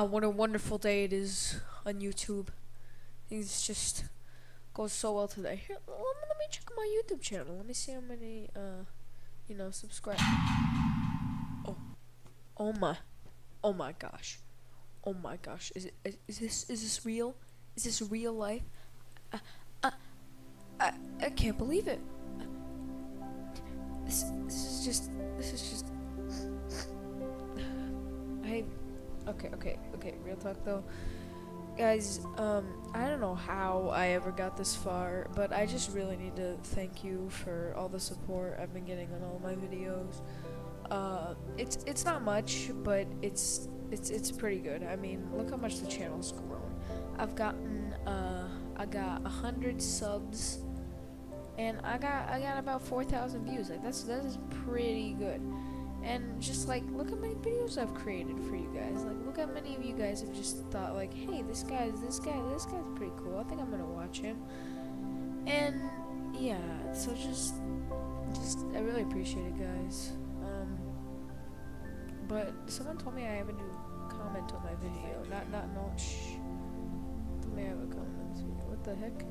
Ah, what a wonderful day it is on YouTube. Things just goes so well today. Here, let me, check my YouTube channel. Let me see how many, uh, you know, subscribe. Oh, oh my, oh my gosh, oh my gosh. Is it? Is, is this? Is this real? Is this real life? Uh, uh, I, I can't believe it. This, this is just. This is just. Okay, okay, okay, real talk though. Guys, um, I don't know how I ever got this far, but I just really need to thank you for all the support I've been getting on all my videos. Uh, it's it's not much, but it's it's it's pretty good. I mean, look how much the channel's grown. I've gotten uh, I got a hundred subs, and I got I got about four thousand views. Like that's that is pretty good. And just like, look how many videos I've created for you guys. Like, look how many of you guys have just thought like, hey, this guy's, this guy, this guy's pretty cool. I think I'm gonna watch him. And yeah, so just, just, I really appreciate it, guys. Um, but someone told me I have a new comment on my video. Not, not, no, shh. Told me I have a comment. What the heck?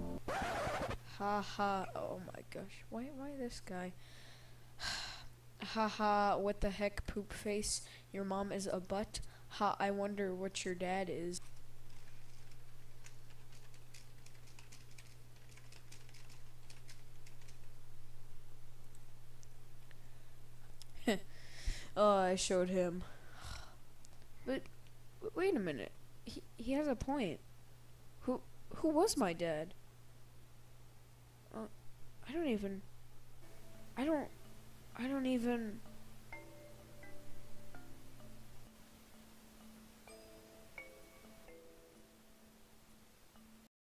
Ha ha. Oh my gosh. Why, why this guy? Haha, what the heck, poop face? Your mom is a butt? Ha, I wonder what your dad is. oh, I showed him. But, wait a minute. He, he has a point. Who, who was my dad? Uh, I don't even... I don't... I don't even.